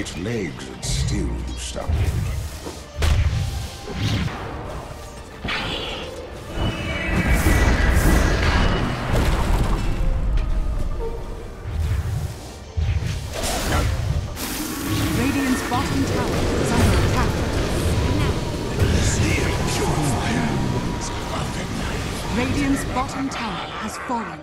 Its legs still. Radiant's bottom tower is under attack. Steel Radiant's bottom tower has fallen.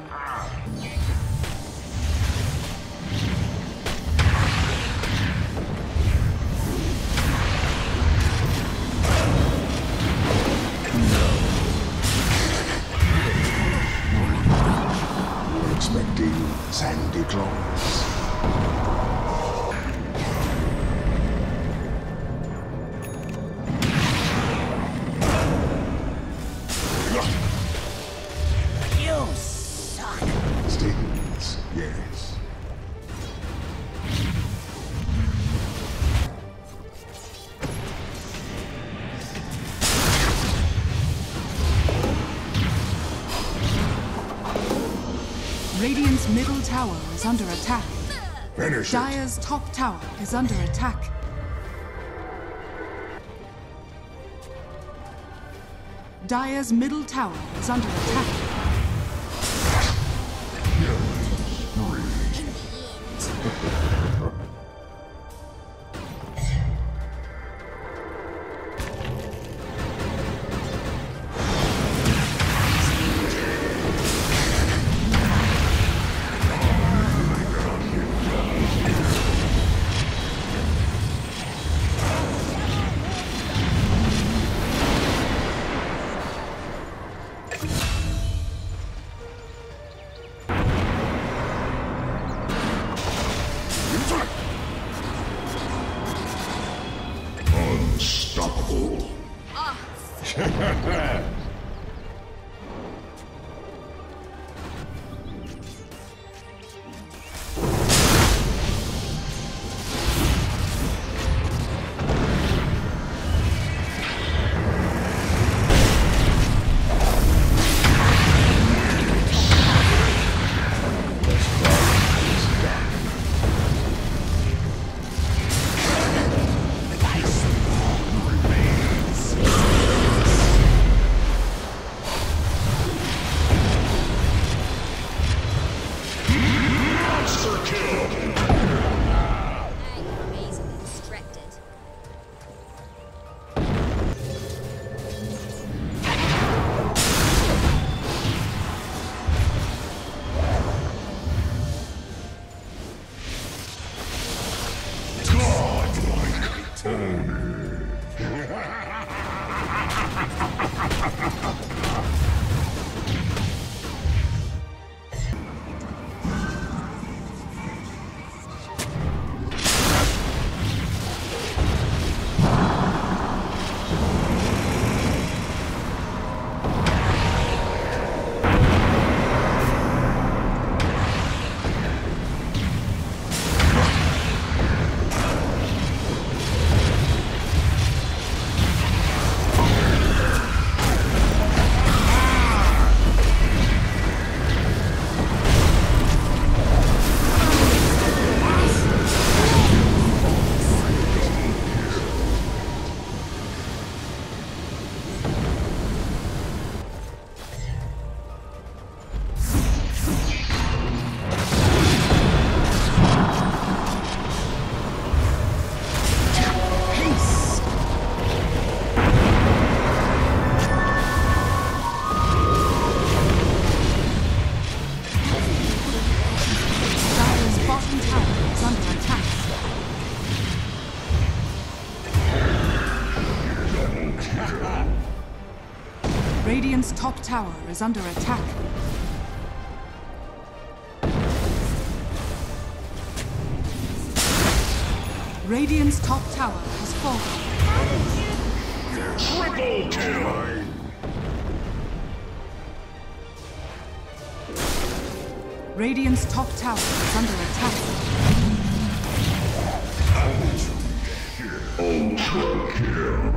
你知道吗 Radiant's middle tower is under attack. Finish it. Top tower is under attack. Dire's middle tower is under attack. Top tower is under attack. Radiant's top tower has fallen. Triple kill! Radiant's top tower is under attack. Ultra kill!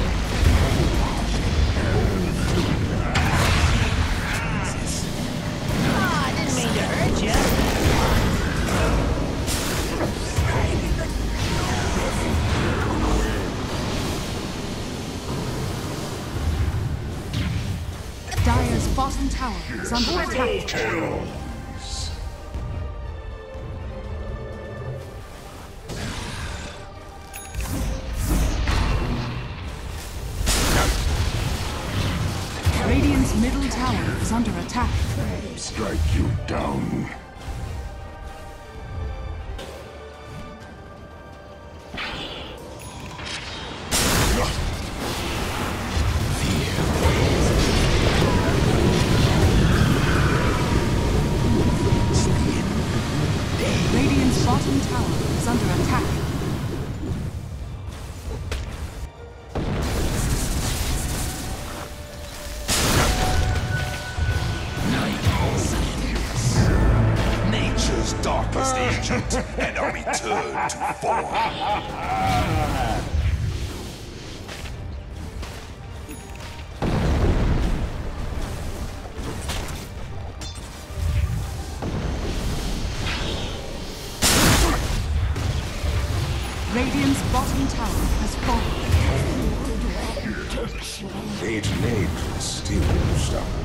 Tower under attack. Radiant's middle tower is under attack. Strike you down. Is under attack. Tower has fallen. Eight legs still stumbled.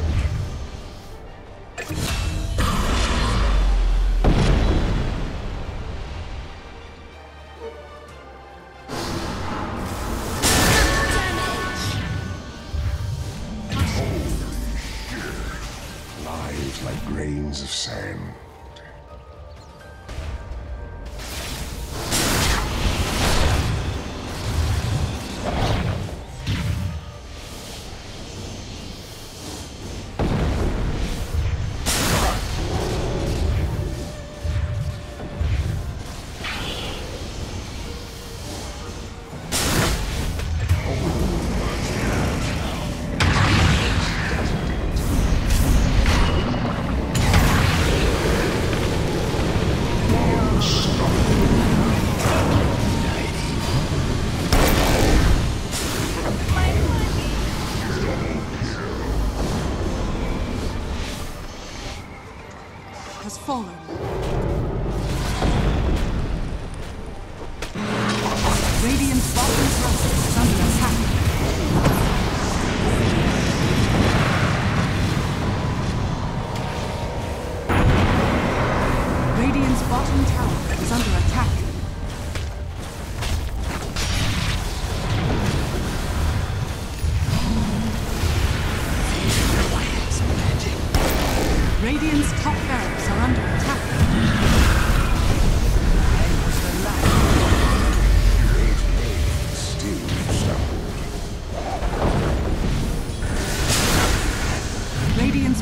Grains of sand. Fallen. Radiant's bottom tower is under attack. Radiant's bottom tower is under attack.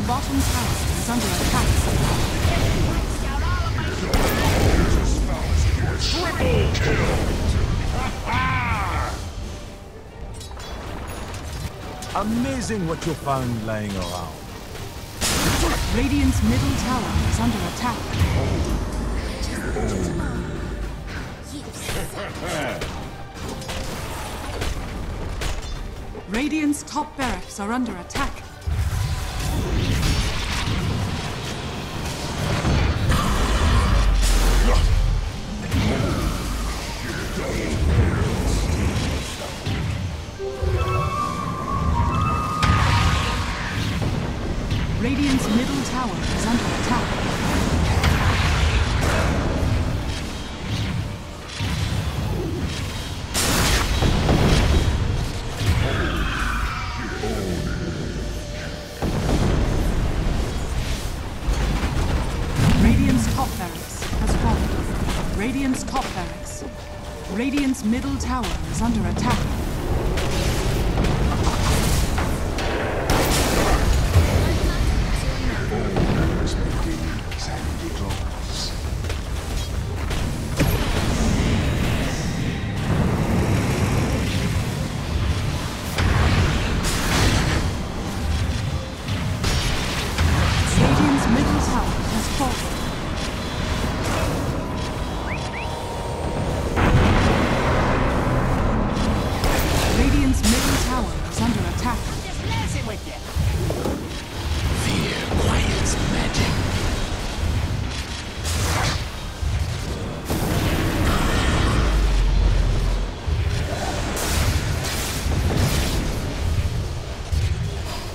Bottom tower is under attack. Amazing what you found lying around. Radiant's middle tower is under attack. Radiant's top barracks are under attack. Radiant's middle tower is under attack. Radiant's top barracks has fallen. Radiant's top barracks. Radiant's middle tower is under attack. middle tower has fallen. Radiant's middle tower is under attack. I'm just messing with you. Fear quiets magic.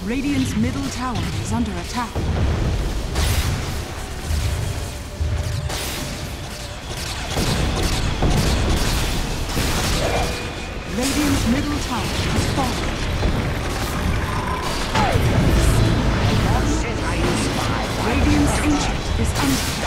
Radiant's middle tower is under attack. Ancient